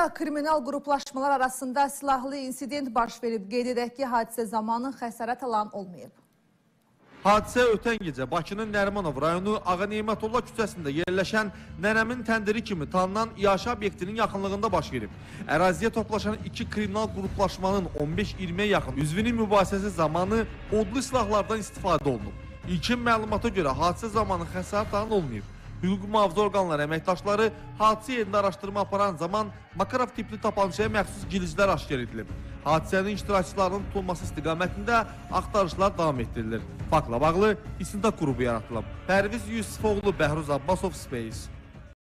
Şuşada kriminal qruplaşmalar arasında silahlı insident baş verib. Qeyd edək ki, hadisə zamanı xəsarət alan olmayıb. Hadisə ötən gecə Bakının Nərimanov rayonu Ağa Neymətullah küçəsində yerləşən Nənəmin təndiri kimi tanınan iaşə obyektinin yaxınlığında baş verib. Əraziyə toplaşan iki kriminal qruplaşmanın 15-20-yə yaxın üzvünün mübahisəsi zamanı odlu silahlardan istifadə olunub. İlkin məlumata görə hadisə zamanı xəsarət alan olmayıb. Hüquq mühafizə orqanları əməkdaşları hadisə yerində araşdırma aparan zaman Makarov tipli tapançaya məxsus giliclər aşkar edilib. Hadisənin iştirakçılarının tutulması istiqamətində axtarışlar davam etdirilir. Faktla bağlı istintaq qrupu yaradılıb. Pərviz Yusufoğlu, Bəhruz Abbasov, Space.